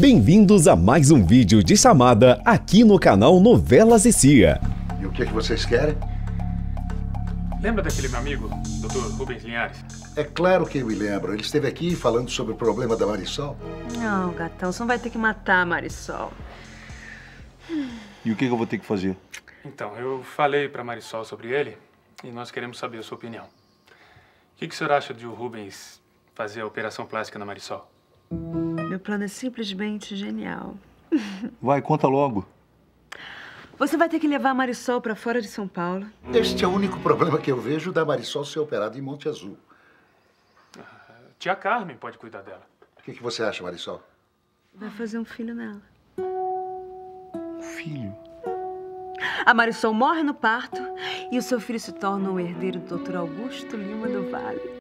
Bem-vindos a mais um vídeo de chamada aqui no canal Novelas e Cia. E o que, é que vocês querem? Lembra daquele meu amigo, Dr. Rubens Linhares? É claro que eu me lembro. Ele esteve aqui falando sobre o problema da Marisol. Não, gatão, você não vai ter que matar a Marisol. E o que, que eu vou ter que fazer? Então, eu falei pra Marisol sobre ele e nós queremos saber a sua opinião. O que, que o senhor acha de o Rubens fazer a operação plástica na Marisol? Meu plano é simplesmente genial. Vai, conta logo. Você vai ter que levar a Marisol pra fora de São Paulo. Este é o único problema que eu vejo da Marisol ser operada em Monte Azul. Tia Carmen pode cuidar dela. O que, que você acha, Marisol? Vai fazer um filho nela. Filho. A Marisol morre no parto e o seu filho se torna o herdeiro do Dr. Augusto Lima do Vale.